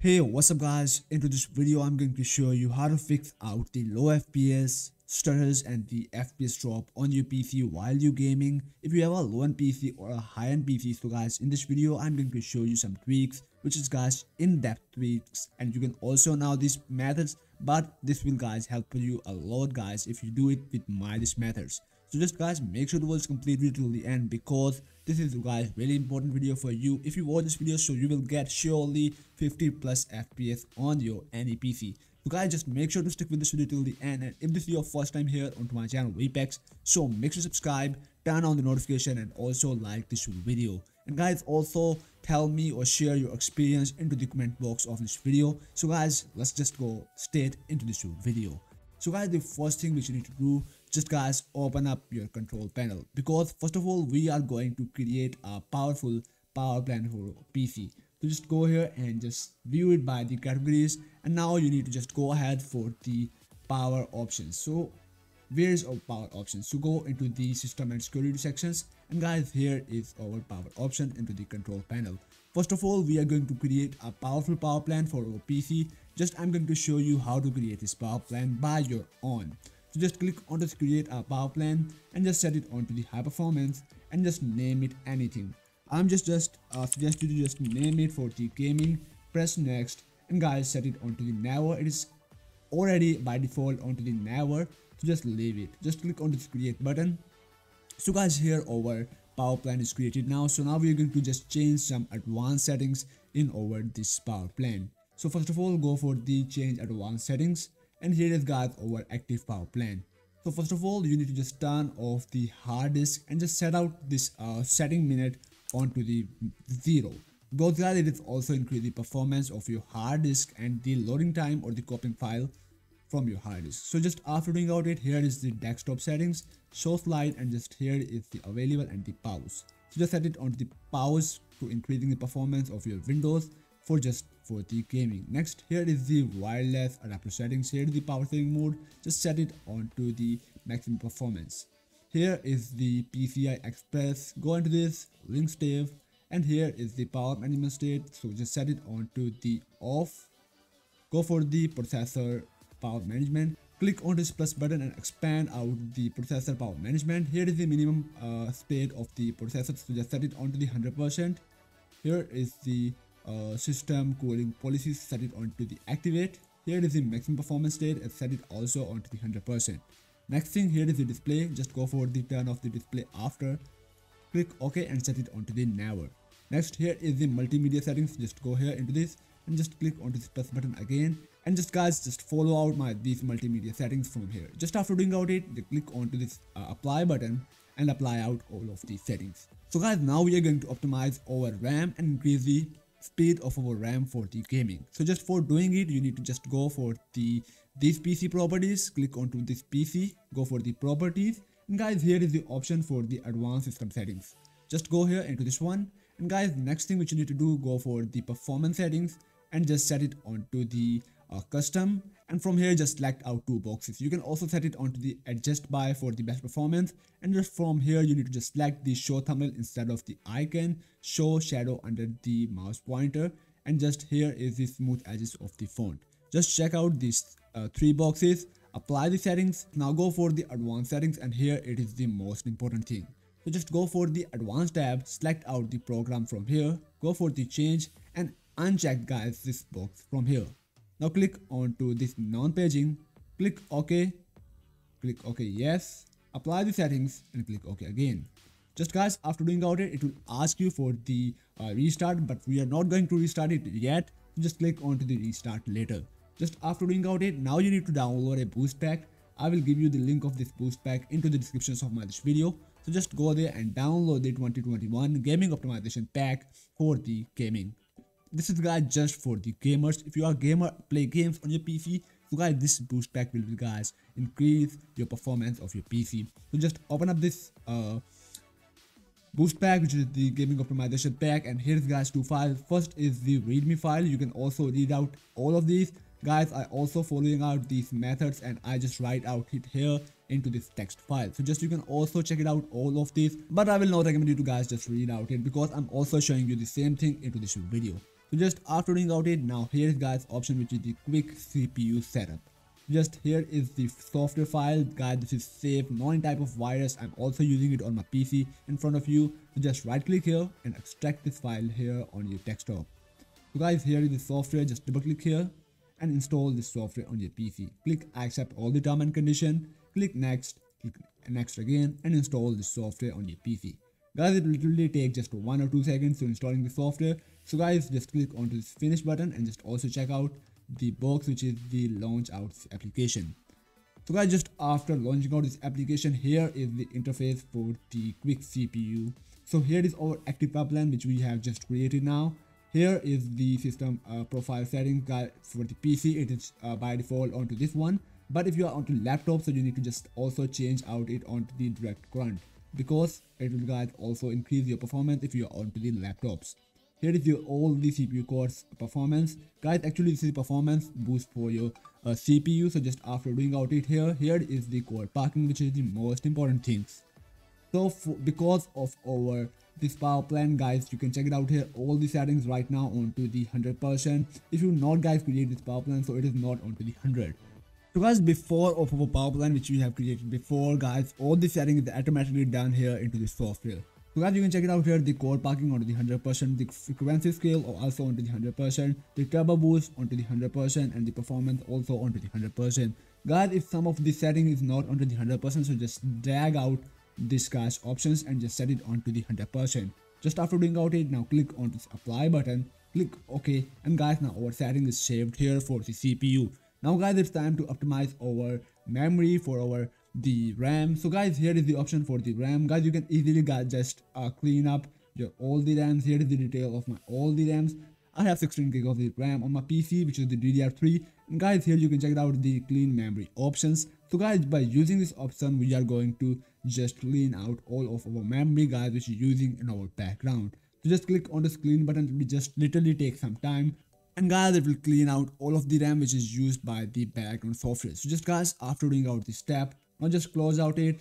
Hey what's up guys, into this video I'm going to show you how to fix out the low FPS, stutters and the FPS drop on your PC while you're gaming. If you have a low end PC or a high end PC so guys in this video I'm going to show you some tweaks which is guys in-depth tweaks and you can also know these methods but this will guys help you a lot guys if you do it with my this methods. So just guys make sure to watch complete video till the end because this is guys really important video for you. If you watch this video so you will get surely 50 plus FPS on your any PC. So guys just make sure to stick with this video till the end and if this is your first time here onto my channel RiPEX so make sure to subscribe, turn on the notification and also like this video. And guys also tell me or share your experience into the comment box of this video. So guys let's just go straight into this video. So guys the first thing which you need to do just guys open up your control panel. Because first of all we are going to create a powerful power plan for PC so just go here and just view it by the categories. And now you need to just go ahead for the power options. So where is our power options? So go into the system and security sections. And guys here is our power option into the control panel. First of all we are going to create a powerful power plan for our pc just i'm going to show you how to create this power plan by your own so just click on this create a power plan and just set it onto the high performance and just name it anything. I'm just just uh, suggest you to just name it for the gaming. Press next and guys set it onto the never. It is already by default onto the never. So just leave it. Just click on this create button. So guys here our power plan is created now. So now we are going to just change some advanced settings in over this power plan. So first of all go for the change advanced settings and here is guys our active power plan. So first of all you need to just turn off the hard disk and just set out this uh, setting minute onto the zero. Because guys it is also increase the performance of your hard disk and the loading time or the copying file from your hard disk. So just after doing out it here is the desktop settings show slide and just here is the available and the pause. So just set it onto the pause to increasing the performance of your windows for just for the gaming. Next, here is the wireless adapter settings. Here is the power saving mode. Just set it onto the maximum performance. Here is the PCI Express. Go into this link state and here is the power management state. So just set it onto the off. Go for the processor power management. Click on this plus button and expand out the processor power management. Here is the minimum uh, state of the processor. So just set it onto the 100%. Here is the uh, system cooling policies set it onto the activate. Here is the maximum performance state and set it also onto the 100% next thing here is the display. Just go for the turn off the display after. Click ok and set it onto the never. Next here is the multimedia settings. Just go here into this and just click onto this plus button again. And just guys just follow out my these multimedia settings from here. Just after doing out it click onto this uh, apply button and apply out all of these settings. So guys now we are going to optimize our ram and increase the speed of our RAM for the gaming. So just for doing it, you need to just go for the these PC properties, click onto this PC, go for the properties, and guys, here is the option for the advanced system settings. Just go here into this one, and guys, next thing which you need to do, go for the performance settings and just set it onto the uh, custom. And from here just select out two boxes. You can also set it onto the adjust by for the best performance. And just from here you need to just select the show thumbnail instead of the icon. Show shadow under the mouse pointer. And just here is the smooth edges of the font. Just check out these uh, three boxes. Apply the settings. Now go for the advanced settings. And here it is the most important thing. So just go for the advanced tab. Select out the program from here. Go for the change. And uncheck guys this box from here now click onto this non-paging, click OK, click OK yes, apply the settings and click OK again. Just guys, after doing out it, it will ask you for the uh, restart, but we are not going to restart it yet. Just click onto the restart later. Just after doing out it, now you need to download a boost pack. I will give you the link of this boost pack into the descriptions of my this video. So just go there and download the 2021 gaming optimization pack for the gaming this is guys just for the gamers. If you are a gamer play games on your pc so guys this boost pack will guys increase your performance of your pc so just open up this uh boost pack which is the gaming optimization pack and here's guys two files. First is the readme file. You can also read out all of these. Guys i also following out these methods and i just write out it here into this text file. So just you can also check it out all of these. But i will not recommend you to guys just read out it because i'm also showing you the same thing into this video So just after doing out it, now here is guys option which is the quick CPU setup. Just here is the software file, guys. This is safe, no any type of virus. I'm also using it on my PC in front of you. So just right click here and extract this file here on your desktop. So guys, here is the software. Just double click here and install this software on your PC. Click accept all the term and condition. Click next. Click next again and install this software on your PC. Guys, it literally take just one or two seconds to installing the software. So guys, just click onto this finish button and just also check out the box which is the launch out application. So guys, just after launching out this application, here is the interface for the quick CPU. So here is our active pipeline which we have just created now. Here is the system uh, profile setting guide for the PC. It is uh, by default onto this one. But if you are onto laptop, so you need to just also change out it onto the direct current because it will guys also increase your performance if you are onto the laptops here is your all the cpu cores performance. Guys actually this is performance boost for your uh, cpu so just after doing out it here here is the core parking which is the most important things. So because of our this power plan guys you can check it out here. All the settings right now onto the 100 percent. If you not guys create this power plan so it is not onto the 100 so guys, before of our power plan which we have created before guys, all the settings is automatically done here into the software. So guys, you can check it out here, the core parking onto the 100%, the frequency scale also onto the 100%, the turbo boost onto the 100% and the performance also onto the 100%. Guys, if some of the setting is not onto the 100%, so just drag out this guy's options and just set it onto the 100%. Just after doing out it, now click on this apply button, click OK and guys now our setting is saved here for the CPU. Now guys, it's time to optimize our memory for our the RAM. So guys, here is the option for the RAM. Guys, you can easily just uh, clean up your all the RAMs. Here is the detail of my all the RAMs. I have 16 gig of the RAM on my PC, which is the DDR3. And guys, here you can check out the clean memory options. So guys, by using this option, we are going to just clean out all of our memory, guys, which is using in our background. So just click on the clean button. It will just literally take some time and guys it will clean out all of the RAM which is used by the background software. So just guys after doing out this step now just close out it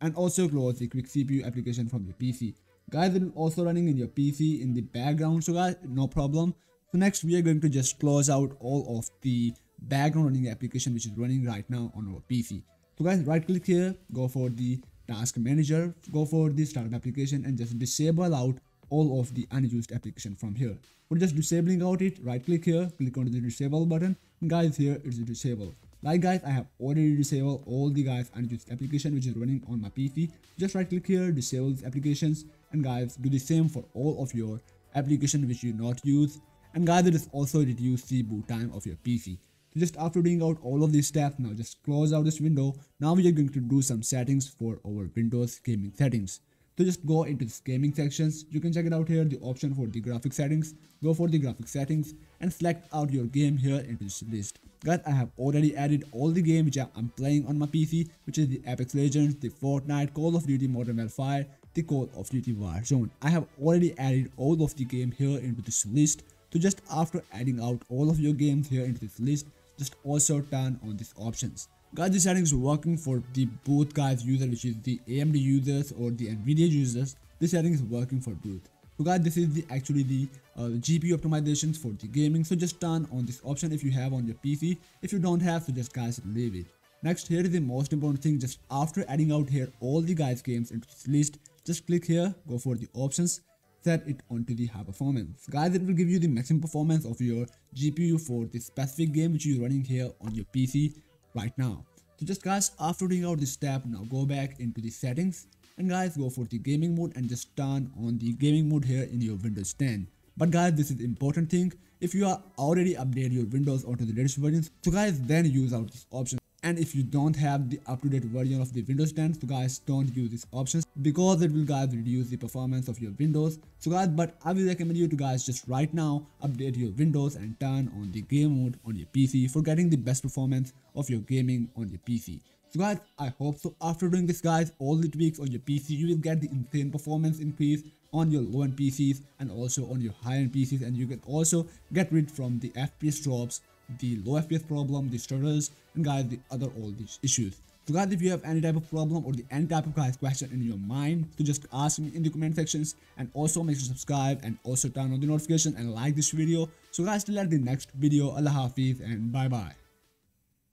and also close the quick CPU application from your PC. Guys it will also running in your PC in the background so guys no problem. So next we are going to just close out all of the background running application which is running right now on our PC. So guys right click here go for the task manager go for the startup application and just disable out all of the unused application from here. For just disabling out it, right click here, click on the disable button, and guys here it's disable. Like guys, I have already disabled all the guys unused application which is running on my PC. Just right click here, disable these applications, and guys do the same for all of your application which you not use. And guys, it is also reduce the boot time of your PC. So just after doing out all of these steps, now just close out this window. Now we are going to do some settings for our Windows gaming settings. So just go into this gaming sections. You can check it out here, the option for the graphic settings. Go for the graphic settings and select out your game here into this list. Guys, I have already added all the games which I'm playing on my PC, which is the Apex Legends, the Fortnite, Call of Duty Modern Warfare, the Call of Duty Warzone. I have already added all of the game here into this list. So just after adding out all of your games here into this list, just also turn on these options. Guys, this setting is working for the both guys user which is the AMD users or the Nvidia users. This setting is working for both. So guys, this is the actually the uh, GPU optimizations for the gaming. So just turn on this option if you have on your PC. If you don't have, so just guys leave it. Next, here is the most important thing. Just after adding out here all the guys games into this list, just click here, go for the options, set it onto the high performance. Guys, it will give you the maximum performance of your GPU for the specific game which you're running here on your PC right now. So just guys, after doing out this step, now go back into the settings and guys go for the gaming mode and just turn on the gaming mode here in your Windows 10. But guys, this is important thing. If you are already updated your Windows onto the latest versions, so guys then use out this option and if you don't have the up-to-date version of the windows 10 so guys don't use these options because it will guys reduce the performance of your windows so guys but i will recommend you to guys just right now update your windows and turn on the game mode on your pc for getting the best performance of your gaming on your pc so guys i hope so after doing this guys all the tweaks on your pc you will get the insane performance increase on your low-end PCs and also on your high-end PCs and you can also get rid from the FPS drops the low FPS problem, the stutters, and guys, the other all these issues. So guys, if you have any type of problem or the any type of guys question in your mind, so just ask me in the comment sections and also make sure to subscribe and also turn on the notification and like this video. So guys, till the next video, Allah Hafiz and bye bye.